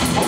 Oh.